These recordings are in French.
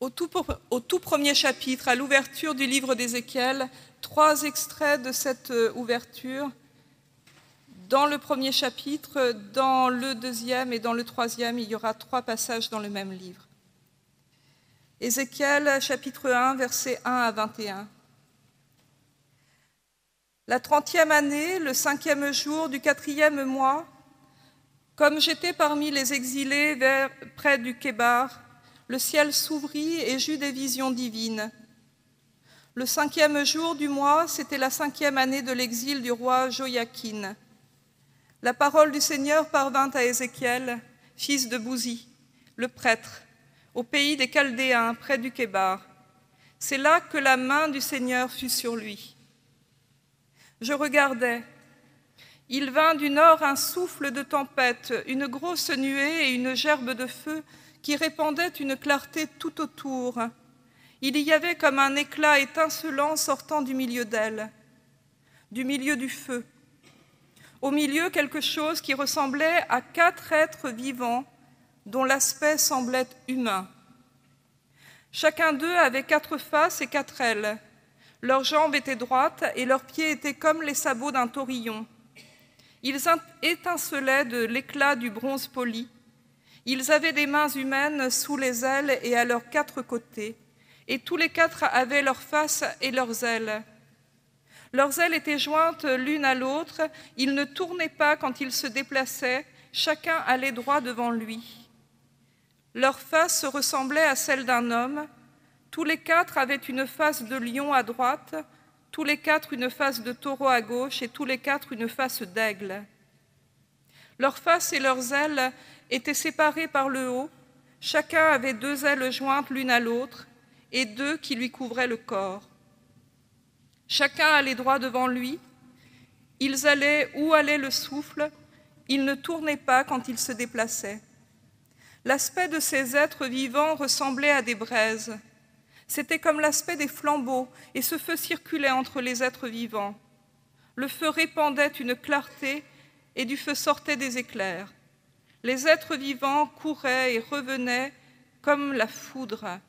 Au tout, premier chapitre, à l'ouverture du livre d'Ézéchiel, trois extraits de cette euh, ouverture. Dans le premier chapitre, dans le deuxième et dans le troisième, il y aura trois passages dans le même livre. Ézéchiel chapitre 1, versets 1 à 21. La trentième année, le cinquième jour du quatrième mois, comme j'étais parmi les exilés vers, près du Kébar, le ciel s'ouvrit et j'eus des visions divines. Le cinquième jour du mois, c'était la cinquième année de l'exil du roi Joachim. La parole du Seigneur parvint à Ézéchiel, fils de Bouzi, le prêtre, au pays des Chaldéens, près du Kébar. C'est là que la main du Seigneur fut sur lui. Je regardais. Il vint du nord un souffle de tempête, une grosse nuée et une gerbe de feu qui répandait une clarté tout autour. Il y avait comme un éclat étincelant sortant du milieu d'elle, du milieu du feu. Au milieu, quelque chose qui ressemblait à quatre êtres vivants dont l'aspect semblait humain. Chacun d'eux avait quatre faces et quatre ailes. Leurs jambes étaient droites et leurs pieds étaient comme les sabots d'un taurillon. Ils étincelaient de l'éclat du bronze poli ils avaient des mains humaines sous les ailes et à leurs quatre côtés, et tous les quatre avaient leurs faces et leurs ailes. Leurs ailes étaient jointes l'une à l'autre, ils ne tournaient pas quand ils se déplaçaient, chacun allait droit devant lui. Leurs faces ressemblaient à celles d'un homme, tous les quatre avaient une face de lion à droite, tous les quatre une face de taureau à gauche et tous les quatre une face d'aigle. Leurs faces et leurs ailes étaient séparés par le haut, chacun avait deux ailes jointes l'une à l'autre et deux qui lui couvraient le corps. Chacun allait droit devant lui, ils allaient où allait le souffle, ils ne tournaient pas quand ils se déplaçaient. L'aspect de ces êtres vivants ressemblait à des braises. C'était comme l'aspect des flambeaux, et ce feu circulait entre les êtres vivants. Le feu répandait une clarté, et du feu sortaient des éclairs. Les êtres vivants couraient et revenaient comme la foudre.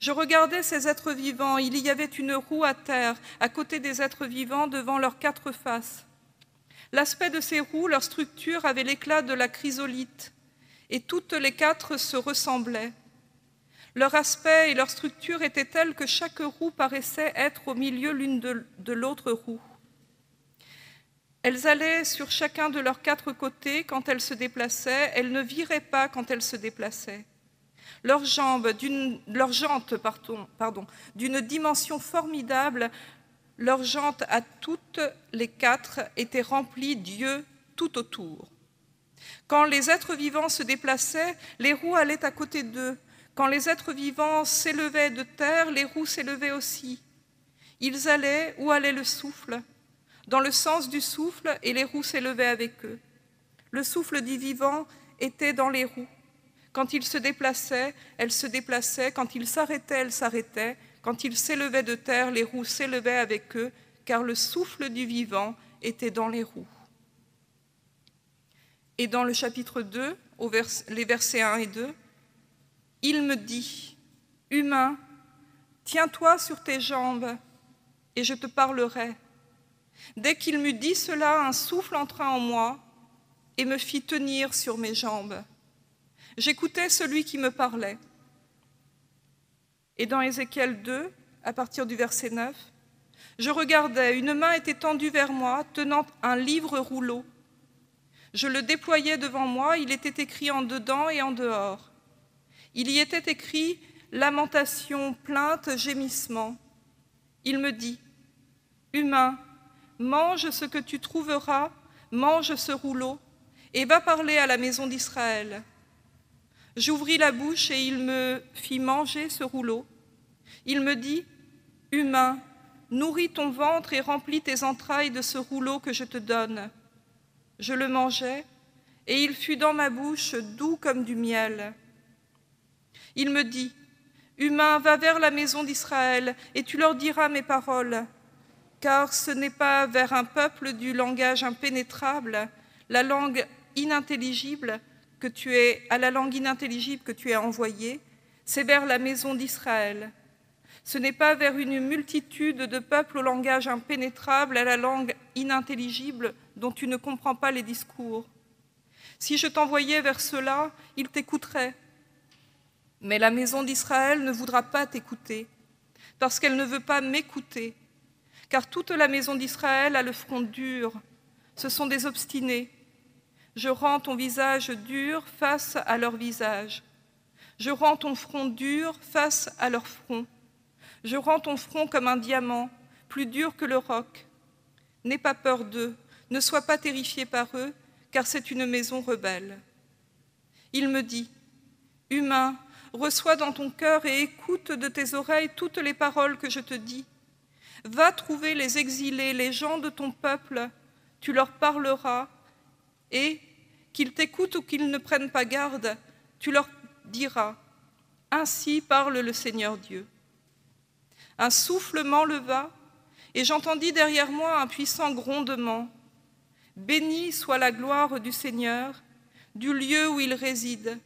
Je regardais ces êtres vivants, il y avait une roue à terre, à côté des êtres vivants, devant leurs quatre faces. L'aspect de ces roues, leur structure avait l'éclat de la chrysolite, et toutes les quatre se ressemblaient. Leur aspect et leur structure étaient tels que chaque roue paraissait être au milieu l'une de, l'autre roue. Elles allaient sur chacun de leurs quatre côtés quand elles se déplaçaient, elles ne viraient pas quand elles se déplaçaient. Leurs jambes, leurs jantes, pardon, d'une dimension formidable, leurs jantes à toutes les quatre étaient remplies d'yeux tout autour. Quand les êtres vivants se déplaçaient, les roues allaient à côté d'eux. Quand les êtres vivants s'élevaient de terre, les roues s'élevaient aussi. Ils allaient où allait le souffle? Dans le sens du souffle, et les roues s'élevaient avec eux. Le souffle du vivant était dans les roues. Quand ils se déplaçaient, elles se déplaçaient. Quand ils s'arrêtaient, elles s'arrêtaient. Quand ils s'élevaient de terre, les roues s'élevaient avec eux, car le souffle du vivant était dans les roues. Et dans le chapitre 2, les versets 1 et 2, il me dit, Humain, tiens-toi sur tes jambes, et je te parlerai. Dès qu'il m'eut dit cela, un souffle entra en moi et me fit tenir sur mes jambes. J'écoutais celui qui me parlait. Et dans Ézéchiel 2, à partir du verset 9, je regardais, une main était tendue vers moi, tenant un livre rouleau. Je le déployais devant moi, il était écrit en dedans et en dehors. Il y était écrit lamentation, plainte, gémissement. Il me dit, Humain, mange ce que tu trouveras, mange ce rouleau, et va parler à la maison d'Israël. J'ouvris la bouche et il me fit manger ce rouleau. Il me dit, Humain, nourris ton ventre et remplis tes entrailles de ce rouleau que je te donne. Je le mangeai, et il fut dans ma bouche doux comme du miel. Il me dit, Humain, va vers la maison d'Israël, et tu leur diras mes paroles car ce n'est pas vers un peuple du langage impénétrable, la langue inintelligible que tu es, à la langue inintelligible que tu es envoyé, c'est vers la maison d'Israël. Ce n'est pas vers une multitude de peuples au langage impénétrable, à la langue inintelligible dont tu ne comprends pas les discours. Si je t'envoyais vers cela, ils t'écouteraient. Mais la maison d'Israël ne voudra pas t'écouter, parce qu'elle ne veut pas m'écouter, car toute la maison d'Israël a le front dur. Ce sont des obstinés. Je rends ton visage dur face à leur visage. Je rends ton front dur face à leur front. Je rends ton front comme un diamant, plus dur que le roc. N'aie pas peur d'eux, ne sois pas terrifié par eux, car c'est une maison rebelle. Il me dit, Humain, reçois dans ton cœur et écoute de tes oreilles toutes les paroles que je te dis. Va trouver les exilés, les gens de ton peuple, tu leur parleras, et, qu'ils t'écoutent ou qu'ils ne prennent pas garde, tu leur diras, Ainsi parle le Seigneur Dieu. Un soufflement leva, et j'entendis derrière moi un puissant grondement. Béni soit la gloire du Seigneur, du lieu où il réside.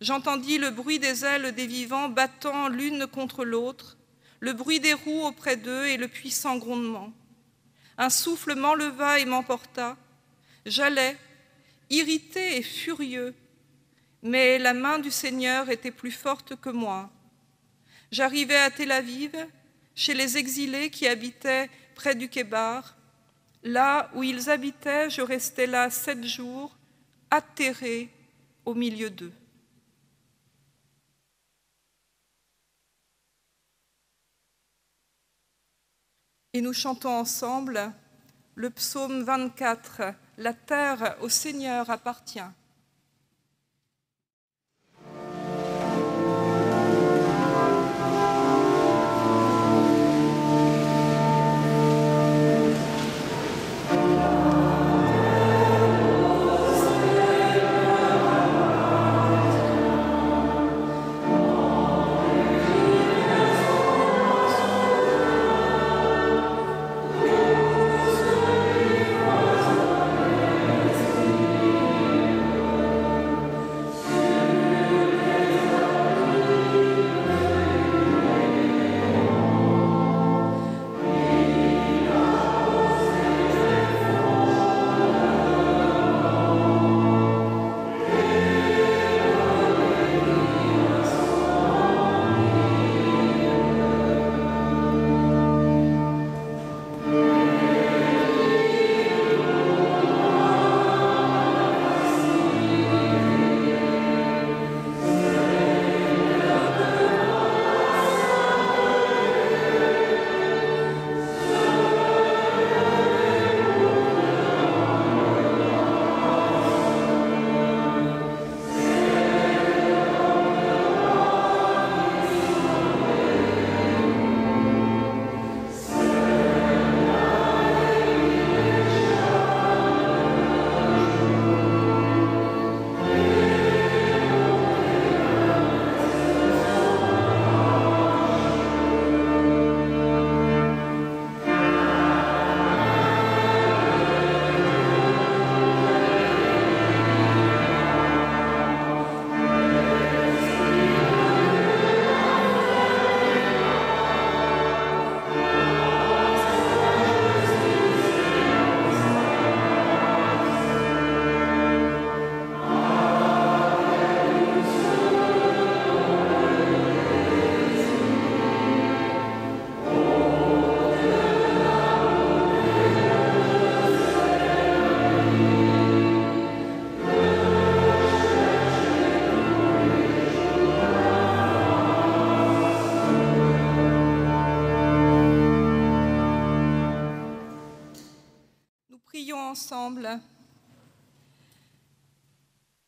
J'entendis le bruit des ailes des vivants battant l'une contre l'autre, le bruit des roues auprès d'eux et le puissant grondement. Un souffle m'enleva et m'emporta. J'allais, irrité et furieux, mais la main du Seigneur était plus forte que moi. J'arrivai à Tel Aviv, chez les exilés qui habitaient près du Kébar. Là où ils habitaient, je restais là sept jours, atterré au milieu d'eux. Et nous chantons ensemble le psaume 24, La terre au Seigneur appartient.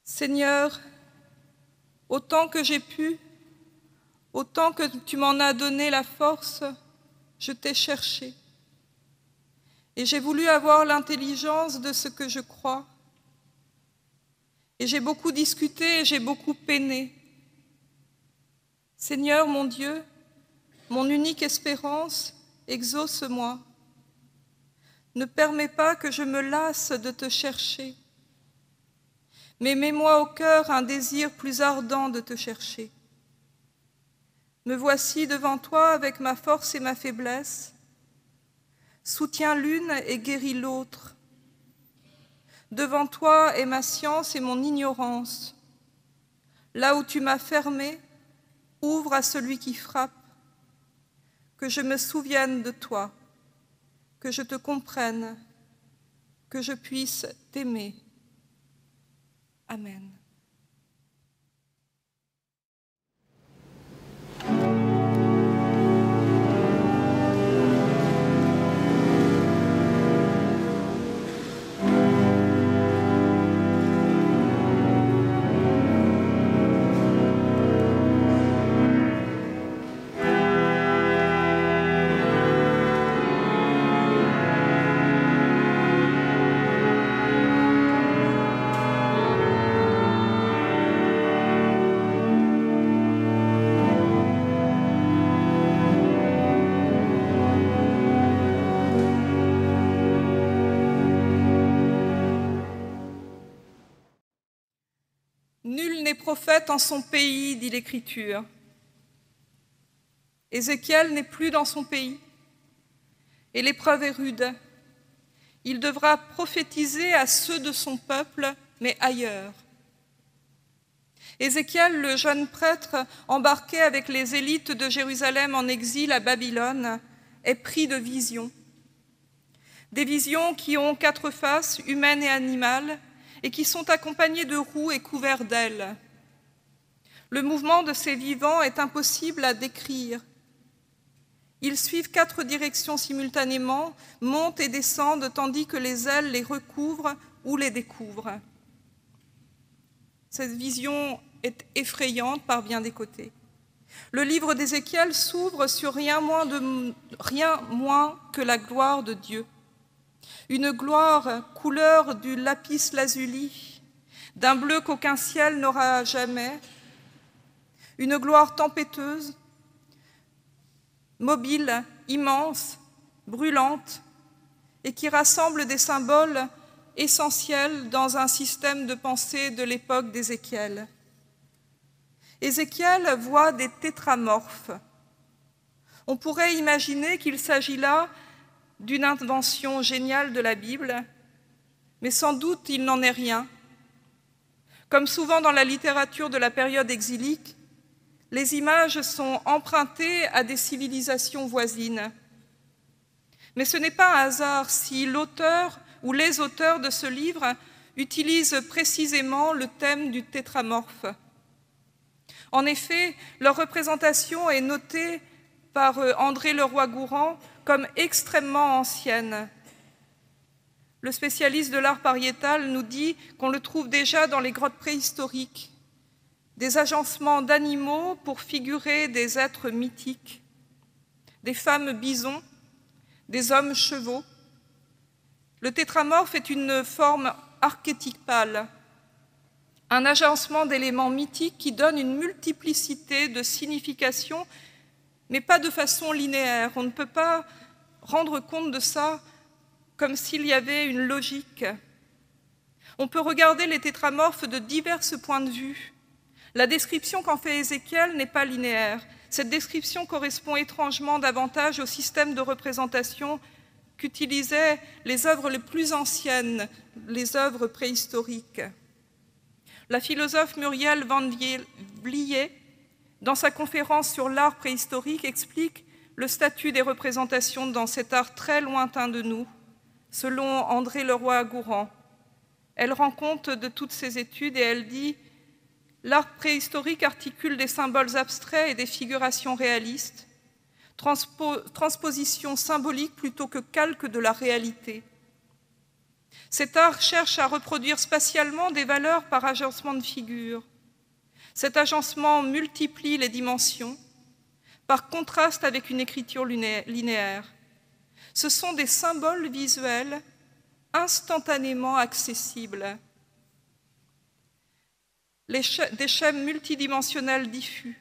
Seigneur, autant que j'ai pu, autant que tu m'en as donné la force, je t'ai cherché. Et j'ai voulu avoir l'intelligence de ce que je crois. Et j'ai beaucoup discuté et j'ai beaucoup peiné. Seigneur mon Dieu, mon unique espérance, exauce-moi. Ne permets pas que je me lasse de te chercher, mais mets-moi au cœur un désir plus ardent de te chercher. Me voici devant toi avec ma force et ma faiblesse. Soutiens l'une et guéris l'autre. Devant toi est ma science et mon ignorance. Là où tu m'as fermé, ouvre à celui qui frappe. Que je me souvienne de toi, que je te comprenne, que je puisse t'aimer. Amen. En son pays, dit l'Écriture. Ézéchiel n'est plus dans son pays et l'épreuve est rude. Il devra prophétiser à ceux de son peuple, mais ailleurs. Ézéchiel, le jeune prêtre embarqué avec les élites de Jérusalem en exil à Babylone, est pris de visions. Des visions qui ont quatre faces, humaines et animales, et qui sont accompagnées de roues et couverts d'ailes. Le mouvement de ces vivants est impossible à décrire. Ils suivent quatre directions simultanément, montent et descendent tandis que les ailes les recouvrent ou les découvrent. Cette vision est effrayante par bien des côtés. Le livre d'Ézéchiel s'ouvre sur rien moins, rien moins que la gloire de Dieu. Une gloire couleur du lapis lazuli, d'un bleu qu'aucun ciel n'aura jamais, une gloire tempêteuse, mobile, immense, brûlante, et qui rassemble des symboles essentiels dans un système de pensée de l'époque d'Ézéchiel. Ézéchiel voit des tétramorphes. On pourrait imaginer qu'il s'agit là d'une invention géniale de la Bible, mais sans doute il n'en est rien. Comme souvent dans la littérature de la période exilique, les images sont empruntées à des civilisations voisines. Mais ce n'est pas un hasard si l'auteur ou les auteurs de ce livre utilisent précisément le thème du tétramorphe. En effet, leur représentation est notée par euh, André Leroy-Gourand comme extrêmement ancienne. Le spécialiste de l'art pariétal nous dit qu'on le trouve déjà dans les grottes préhistoriques des agencements d'animaux pour figurer des êtres mythiques, des femmes bisons, des hommes chevaux. Le tétramorphe est une forme archétypale, un agencement d'éléments mythiques qui donne une multiplicité de significations, mais pas de façon linéaire. On ne peut pas rendre compte de ça comme s'il y avait une logique. On peut regarder les tétramorphes de divers points de vue la description qu'en fait Ézéchiel n'est pas linéaire. Cette description correspond étrangement davantage au système de représentation qu'utilisaient les œuvres les plus anciennes, les œuvres préhistoriques. La philosophe Muriel Van Vliet, dans sa conférence sur l'art préhistorique, explique le statut des représentations dans cet art très lointain de nous, selon André Leroy-Gourand. Elle rend compte de toutes ces études et elle dit L'art préhistorique articule des symboles abstraits et des figurations réalistes, transposition symbolique plutôt que calque de la réalité. Cet art cherche à reproduire spatialement des valeurs par agencement de figures. Cet agencement multiplie les dimensions par contraste avec une écriture linéaire. Ce sont des symboles visuels instantanément accessibles des schèmes multidimensionnels diffus.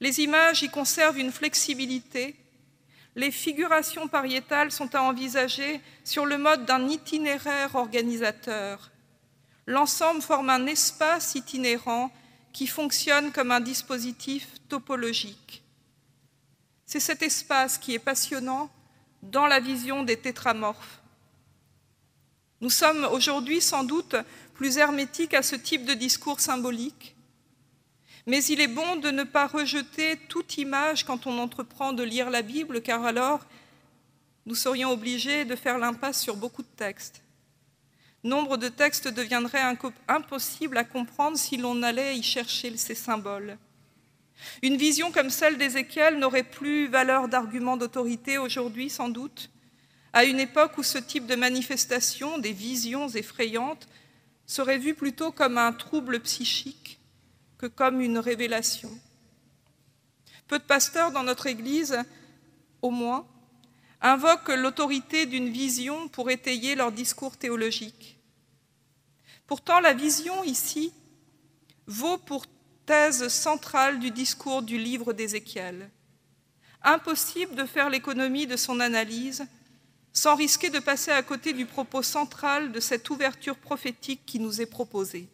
Les images y conservent une flexibilité. Les figurations pariétales sont à envisager sur le mode d'un itinéraire organisateur. L'ensemble forme un espace itinérant qui fonctionne comme un dispositif topologique. C'est cet espace qui est passionnant dans la vision des tétramorphes. Nous sommes aujourd'hui sans doute plus hermétiques à ce type de discours symbolique, mais il est bon de ne pas rejeter toute image quand on entreprend de lire la Bible, car alors nous serions obligés de faire l'impasse sur beaucoup de textes. Nombre de textes deviendraient impossibles à comprendre si l'on allait y chercher ces symboles. Une vision comme celle d'Ézéchiel n'aurait plus valeur d'argument d'autorité aujourd'hui, sans doute, à une époque où ce type de manifestation, des visions effrayantes, serait vu plutôt comme un trouble psychique que comme une révélation. Peu de pasteurs dans notre Église, au moins, invoquent l'autorité d'une vision pour étayer leur discours théologique. Pourtant, la vision ici vaut pour thèse centrale du discours du livre d'Ézéchiel. Impossible de faire l'économie de son analyse sans risquer de passer à côté du propos central de cette ouverture prophétique qui nous est proposée.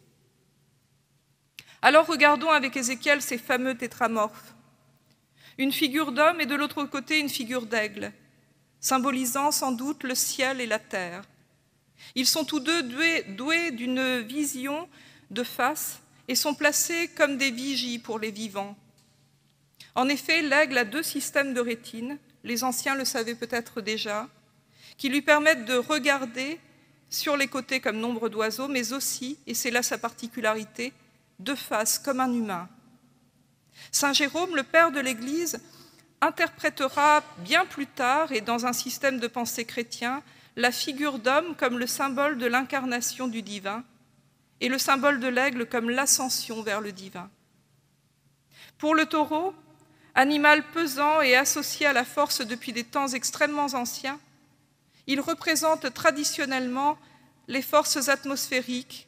Alors regardons avec Ézéchiel ces fameux tétramorphes. Une figure d'homme et de l'autre côté une figure d'aigle, symbolisant sans doute le ciel et la terre. Ils sont tous deux doués d'une vision de face et sont placés comme des vigies pour les vivants. En effet, l'aigle a deux systèmes de rétine, les anciens le savaient peut-être déjà, qui lui permettent de regarder sur les côtés comme nombre d'oiseaux, mais aussi, et c'est là sa particularité, de face comme un humain. Saint Jérôme, le père de l'Église, interprétera bien plus tard, et dans un système de pensée chrétien, la figure d'homme comme le symbole de l'incarnation du divin, et le symbole de l'aigle comme l'ascension vers le divin. Pour le taureau, animal pesant et associé à la force depuis des temps extrêmement anciens, il représente traditionnellement les forces atmosphériques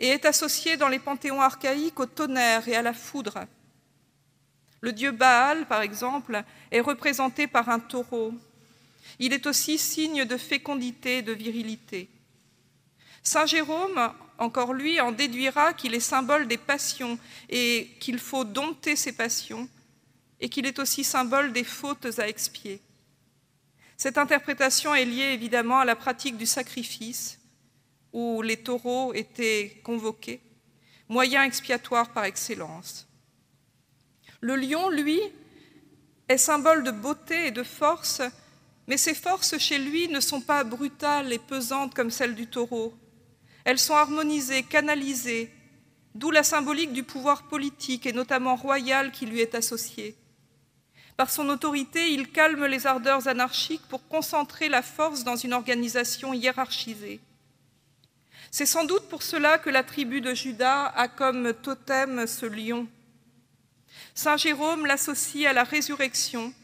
et est associé dans les panthéons archaïques au tonnerre et à la foudre. Le dieu Baal, par exemple, est représenté par un taureau. Il est aussi signe de fécondité et de virilité. Saint Jérôme, encore lui, en déduira qu'il est symbole des passions et qu'il faut dompter ces passions, et qu'il est aussi symbole des fautes à expier. Cette interprétation est liée évidemment à la pratique du sacrifice, où les taureaux étaient convoqués, moyen expiatoire par excellence. Le lion, lui, est symbole de beauté et de force, mais ces forces chez lui ne sont pas brutales et pesantes comme celles du taureau. Elles sont harmonisées, canalisées, d'où la symbolique du pouvoir politique et notamment royal qui lui est associé. Par son autorité, il calme les ardeurs anarchiques pour concentrer la force dans une organisation hiérarchisée. C'est sans doute pour cela que la tribu de Judas a comme totem ce lion. Saint Jérôme l'associe à la résurrection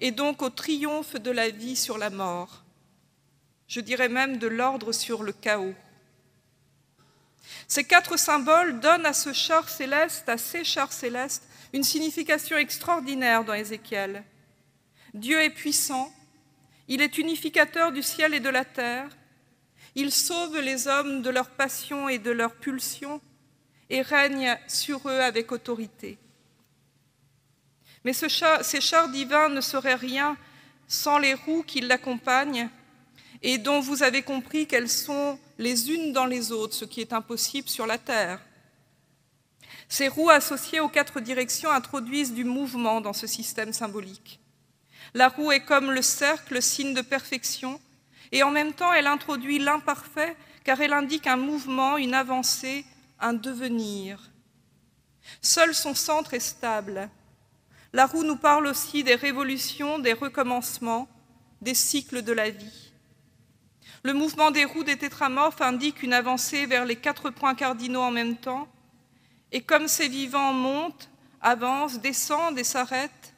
et donc au triomphe de la vie sur la mort, je dirais même de l'ordre sur le chaos. Ces quatre symboles donnent à ce char céleste, à ces chars célestes, une signification extraordinaire dans Ézéchiel. Dieu est puissant, il est unificateur du ciel et de la terre, il sauve les hommes de leurs passions et de leurs pulsions et règne sur eux avec autorité. Mais ce ces chars divins ne seraient rien sans les roues qui l'accompagnent et dont vous avez compris qu'elles sont les unes dans les autres, ce qui est impossible sur la terre. Ces roues associées aux quatre directions introduisent du mouvement dans ce système symbolique. La roue est comme le cercle, signe de perfection, et en même temps elle introduit l'imparfait car elle indique un mouvement, une avancée, un devenir. Seul son centre est stable. La roue nous parle aussi des révolutions, des recommencements, des cycles de la vie. Le mouvement des roues des tétramorphes indique une avancée vers les quatre points cardinaux en même temps, et comme ces vivants montent, avancent, descendent et s'arrêtent,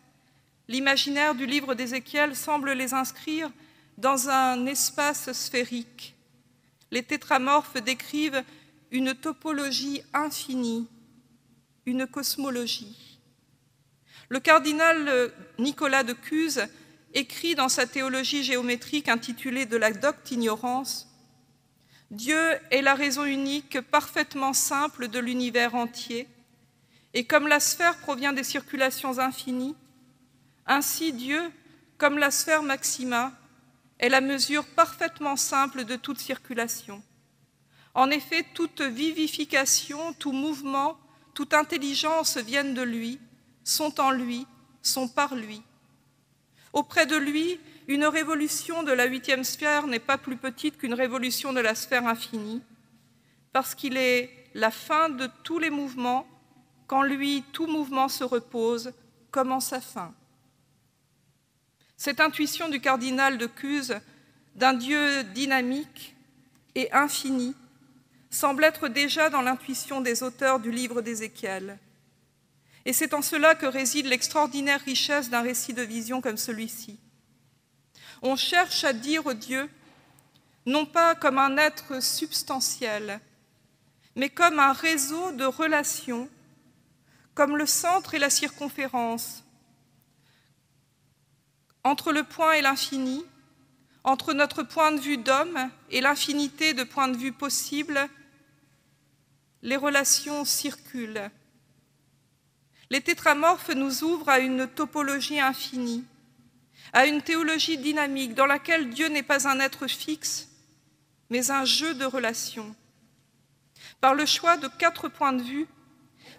l'imaginaire du livre d'Ézéchiel semble les inscrire dans un espace sphérique. Les tétramorphes décrivent une topologie infinie, une cosmologie. Le cardinal Nicolas de Cuse écrit dans sa théologie géométrique intitulée De la docte ignorance Dieu est la raison unique, parfaitement simple de l'univers entier, Et comme la sphère provient des circulations infinies, ainsi Dieu, comme la sphère maxima, est la mesure parfaitement simple de toute circulation. En effet, toute vivification, tout mouvement, toute intelligence viennent de lui, sont en lui, sont par lui. Auprès de lui, une révolution de la huitième sphère n'est pas plus petite qu'une révolution de la sphère infinie, parce qu'il est la fin de tous les mouvements, quand lui tout mouvement se repose, comme en sa fin. Cette intuition du cardinal de Cuse d'un Dieu dynamique et infini semble être déjà dans l'intuition des auteurs du livre d'Ézéchiel. Et c'est en cela que réside l'extraordinaire richesse d'un récit de vision comme celui-ci. On cherche à dire Dieu non pas comme un être substantiel, mais comme un réseau de relations, comme le centre et la circonférence, entre le point et l'infini, entre notre point de vue d'homme et l'infinité de points de vue possibles, les relations circulent. Les tétramorphes nous ouvrent à une topologie infinie, à une théologie dynamique dans laquelle Dieu n'est pas un être fixe, mais un jeu de relations. Par le choix de quatre points de vue,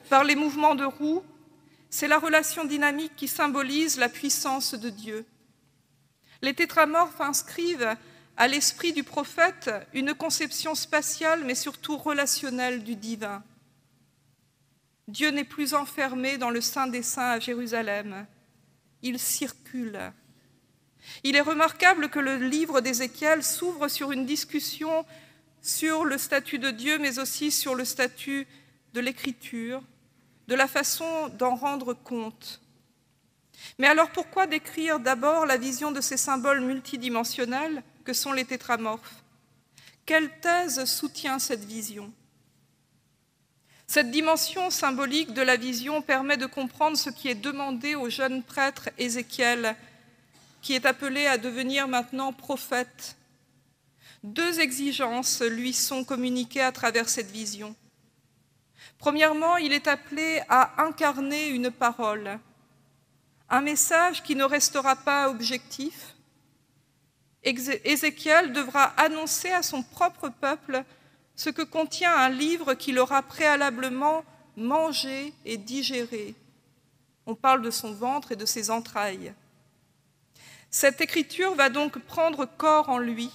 par les mouvements de roue, c'est la relation dynamique qui symbolise la puissance de Dieu. Les tétramorphes inscrivent à l'esprit du prophète une conception spatiale mais surtout relationnelle du divin. Dieu n'est plus enfermé dans le Saint des Saints à Jérusalem, il circule. Il est remarquable que le livre d'Ézéchiel s'ouvre sur une discussion sur le statut de Dieu, mais aussi sur le statut de l'écriture, de la façon d'en rendre compte. Mais alors pourquoi décrire d'abord la vision de ces symboles multidimensionnels que sont les tétramorphes? Quelle thèse soutient cette vision? Cette dimension symbolique de la vision permet de comprendre ce qui est demandé au jeune prêtre Ézéchiel, qui est appelé à devenir maintenant prophète. Deux exigences lui sont communiquées à travers cette vision. Premièrement, il est appelé à incarner une parole, un message qui ne restera pas objectif. Ézéchiel devra annoncer à son propre peuple ce que contient un livre qu'il aura préalablement mangé et digéré. On parle de son ventre et de ses entrailles. Cette écriture va donc prendre corps en lui.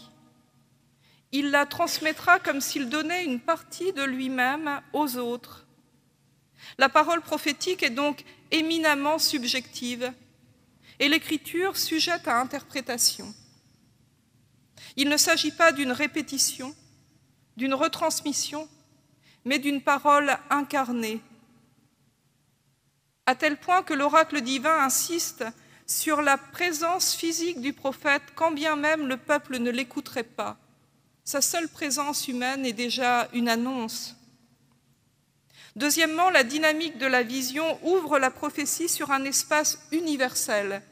Il la transmettra comme s'il donnait une partie de lui-même aux autres. La parole prophétique est donc éminemment subjective et l'écriture sujette à interprétation. Il ne s'agit pas d'une répétition, d'une retransmission, mais d'une parole incarnée, à tel point que l'oracle divin insiste sur la présence physique du prophète, quand bien même le peuple ne l'écouterait pas. Sa seule présence humaine est déjà une annonce. Deuxièmement, la dynamique de la vision ouvre la prophétie sur un espace universel.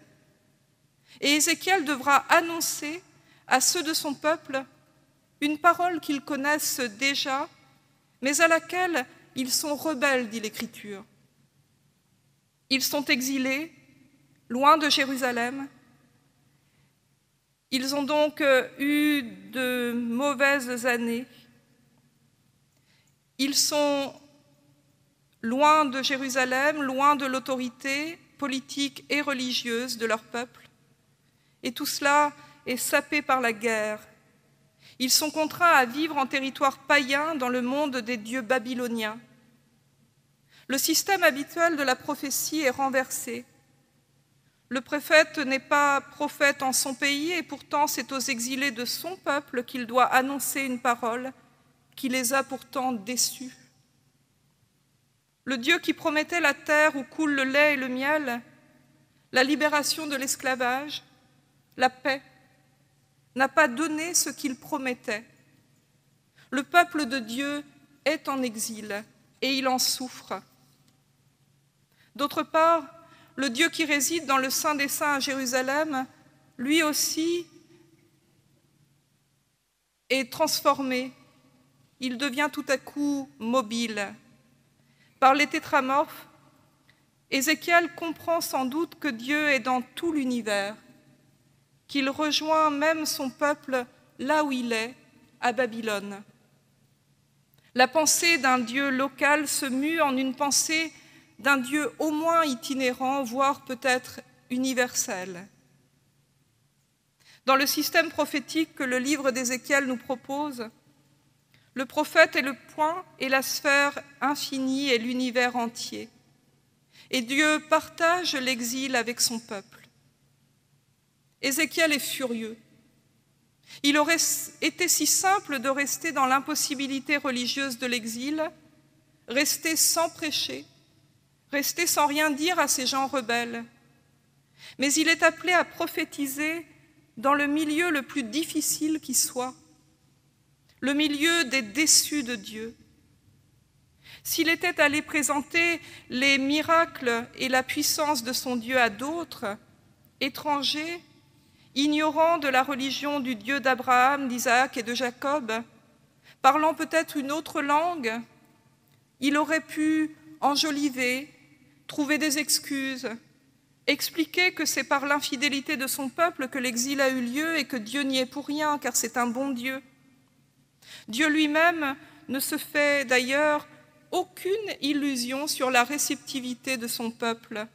Et Ézéchiel devra annoncer à ceux de son peuple une parole qu'ils connaissent déjà, mais à laquelle ils sont rebelles, dit l'Écriture. Ils sont exilés, loin de Jérusalem. Ils ont donc eu de mauvaises années. Ils sont loin de Jérusalem, loin de l'autorité politique et religieuse de leur peuple. Et tout cela est sapé par la guerre. Ils sont contraints à vivre en territoire païen dans le monde des dieux babyloniens. Le système habituel de la prophétie est renversé. Le prophète n'est pas prophète en son pays et pourtant c'est aux exilés de son peuple qu'il doit annoncer une parole qui les a pourtant déçus. Le Dieu qui promettait la terre où coule le lait et le miel, la libération de l'esclavage, la paix, n'a pas donné ce qu'il promettait. Le peuple de Dieu est en exil et il en souffre. D'autre part, le Dieu qui réside dans le Saint des Saints à Jérusalem, lui aussi est transformé. Il devient tout à coup mobile. Par les tétramorphes, Ézéchiel comprend sans doute que Dieu est dans tout l'univers, qu'il rejoint même son peuple là où il est, à Babylone. La pensée d'un Dieu local se mue en une pensée d'un Dieu au moins itinérant, voire peut-être universel. Dans le système prophétique que le livre d'Ézéchiel nous propose, le prophète est le point et la sphère infinie et l'univers entier. Et Dieu partage l'exil avec son peuple. Ézéchiel est furieux. Il aurait été si simple de rester dans l'impossibilité religieuse de l'exil, rester sans prêcher, rester sans rien dire à ces gens rebelles. Mais il est appelé à prophétiser dans le milieu le plus difficile qui soit, le milieu des déçus de Dieu. S'il était allé présenter les miracles et la puissance de son Dieu à d'autres, étrangers, ignorant de la religion du Dieu d'Abraham, d'Isaac et de Jacob, parlant peut-être une autre langue, il aurait pu enjoliver, trouver des excuses, expliquer que c'est par l'infidélité de son peuple que l'exil a eu lieu et que Dieu n'y est pour rien, car c'est un bon Dieu. Dieu lui-même ne se fait d'ailleurs aucune illusion sur la réceptivité de son peuple.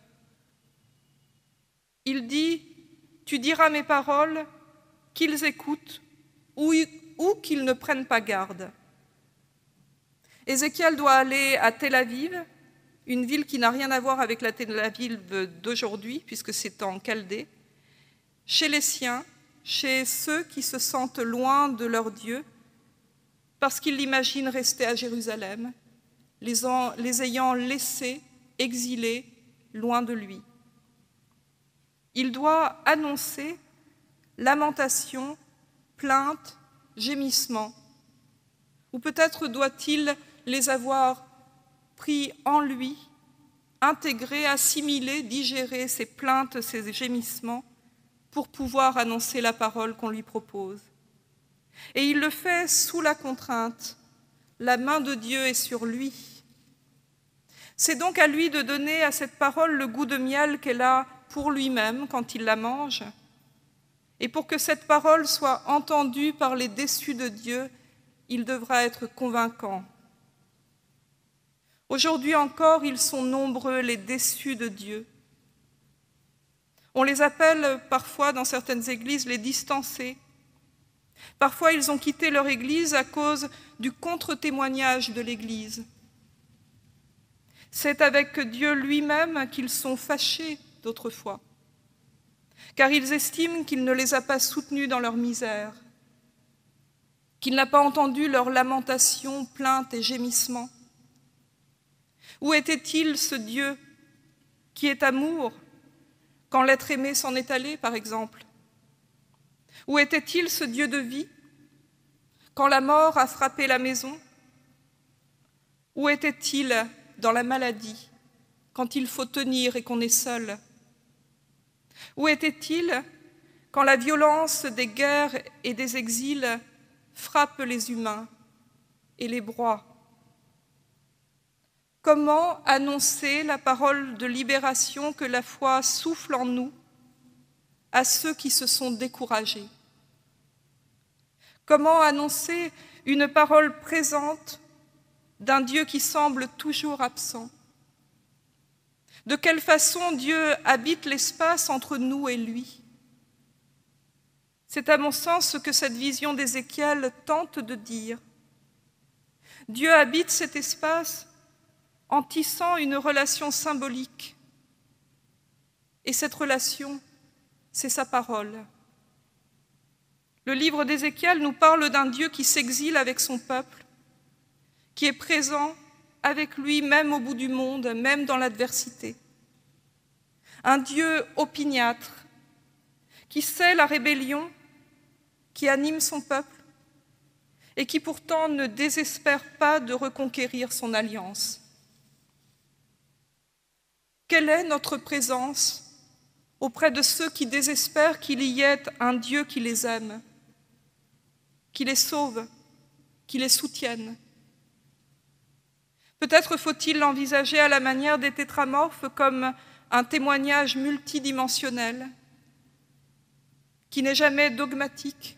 Il dit tu diras mes paroles, qu'ils écoutent ou, qu'ils ne prennent pas garde. Ézéchiel doit aller à Tel Aviv, une ville qui n'a rien à voir avec la Tel Aviv d'aujourd'hui, puisque c'est en Chaldée, chez les siens, chez ceux qui se sentent loin de leur Dieu, parce qu'ils l'imaginent rester à Jérusalem, les, ayant laissés, exilés, loin de lui il doit annoncer lamentation, plainte, gémissement. Ou peut-être doit-il les avoir en lui, intégrés, assimilés, digérés, ces plaintes, ces gémissements, pour pouvoir annoncer la parole qu'on lui propose. Et il le fait sous la contrainte. La main de Dieu est sur lui. C'est donc à lui de donner à cette parole le goût de miel qu'elle a pour lui-même quand il la mange. Et pour que cette parole soit entendue par les déçus de Dieu, il devra être convaincant. Aujourd'hui encore, ils sont nombreux, les déçus de Dieu. On les appelle parfois dans certaines églises les distancés. Parfois, ils ont quitté leur église à cause du contre-témoignage de l'église. C'est avec Dieu lui-même qu'ils sont fâchés d'autrefois, car ils estiment qu'il ne les a pas soutenus dans leur misère, qu'il n'a pas entendu leurs lamentations, plaintes et gémissements. Où était-il ce Dieu qui est amour quand l'être aimé s'en est allé, par exemple? Où était-il ce Dieu de vie quand la mort a frappé la maison? Où était-il dans la maladie quand il faut tenir et qu'on est seul? Où était-il quand la violence des guerres et des exils frappe les humains et les broie? Comment annoncer la parole de libération que la foi souffle en nous à ceux qui se sont découragés? Comment annoncer une parole présente d'un Dieu qui semble toujours absent? De quelle façon Dieu habite l'espace entre nous et lui? C'est à mon sens ce que cette vision d'Ézéchiel tente de dire. Dieu habite cet espace en tissant une relation symbolique. Et cette relation, c'est sa parole. Le livre d'Ézéchiel nous parle d'un Dieu qui s'exile avec son peuple, qui est présent avec lui même au bout du monde, même dans l'adversité. Un Dieu opiniâtre qui sait la rébellion, qui anime son peuple et qui pourtant ne désespère pas de reconquérir son alliance. Quelle est notre présence auprès de ceux qui désespèrent qu'il y ait un Dieu qui les aime, qui les sauve, qui les soutienne? Peut-être faut-il l'envisager à la manière des tétramorphes comme un témoignage multidimensionnel qui n'est jamais dogmatique,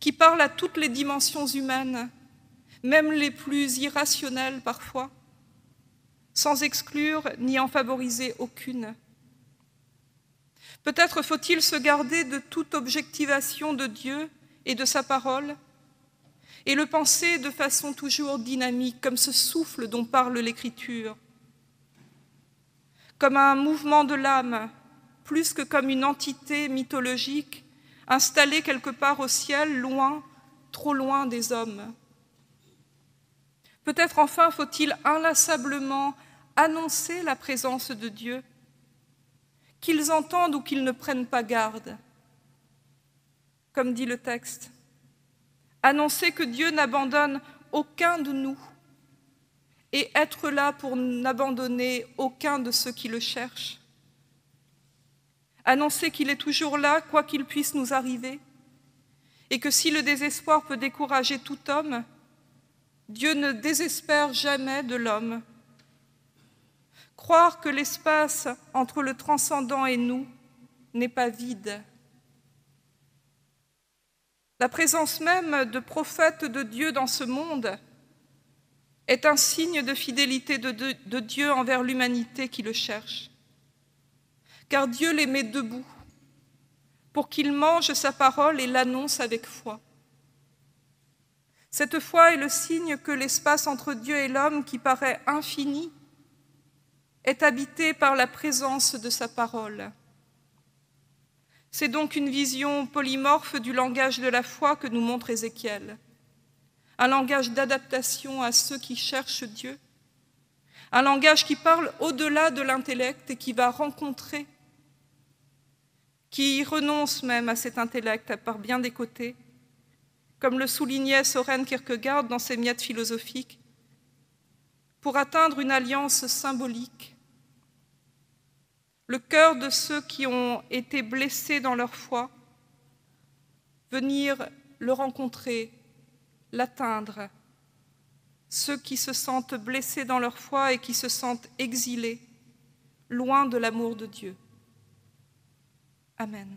qui parle à toutes les dimensions humaines, même les plus irrationnelles parfois, sans exclure ni en favoriser aucune. Peut-être faut-il se garder de toute objectivation de Dieu et de sa parole, et le penser de façon toujours dynamique, comme ce souffle dont parle l'Écriture, comme un mouvement de l'âme, plus que comme une entité mythologique installée quelque part au ciel, loin, trop loin des hommes. Peut-être enfin faut-il inlassablement annoncer la présence de Dieu, qu'ils entendent ou qu'ils ne prennent pas garde, comme dit le texte. Annoncer que Dieu n'abandonne aucun de nous et être là pour n'abandonner aucun de ceux qui le cherchent. Annoncer qu'il est toujours là, quoi qu'il puisse nous arriver, et que si le désespoir peut décourager tout homme, Dieu ne désespère jamais de l'homme. Croire que l'espace entre le transcendant et nous n'est pas vide. La présence même de prophètes de Dieu dans ce monde est un signe de fidélité de, Dieu envers l'humanité qui le cherche. Car Dieu les met debout pour qu'ils mangent sa parole et l'annoncent avec foi. Cette foi est le signe que l'espace entre Dieu et l'homme, qui paraît infini, est habité par la présence de sa parole. C'est donc une vision polymorphe du langage de la foi que nous montre Ézéchiel un langage d'adaptation à ceux qui cherchent Dieu, un langage qui parle au-delà de l'intellect et qui va rencontrer, qui renonce même à cet intellect par bien des côtés, comme le soulignait Soren Kierkegaard dans ses miettes philosophiques, pour atteindre une alliance symbolique le cœur de ceux qui ont été blessés dans leur foi, venir le rencontrer, l'atteindre, ceux qui se sentent blessés dans leur foi et qui se sentent exilés, loin de l'amour de Dieu. Amen.